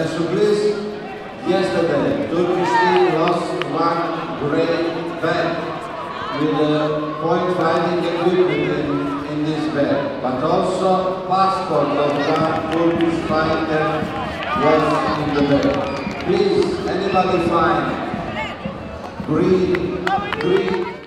Attention please. Yesterday, Turkish team lost one great bet with the point fighting equipment in, in this bet, but also passport of one Turkish fighter was in the bet. Please, anybody find green, green.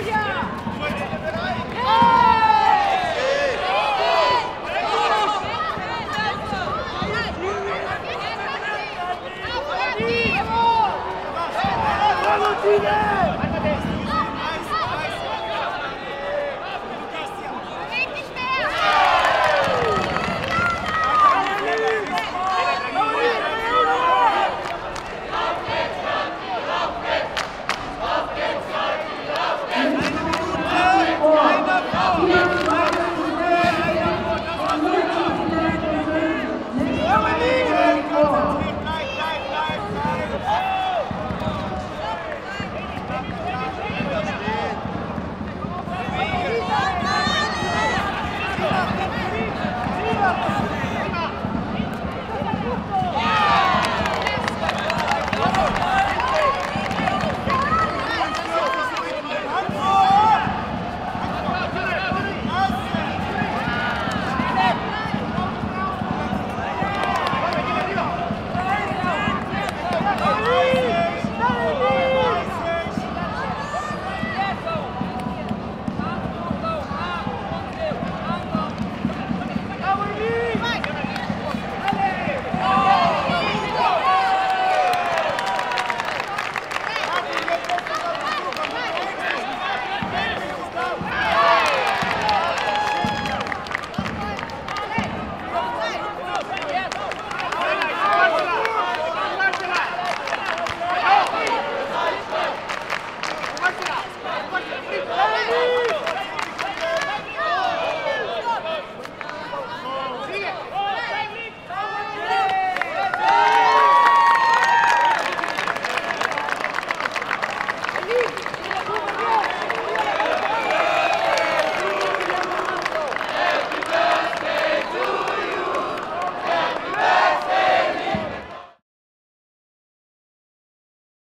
ja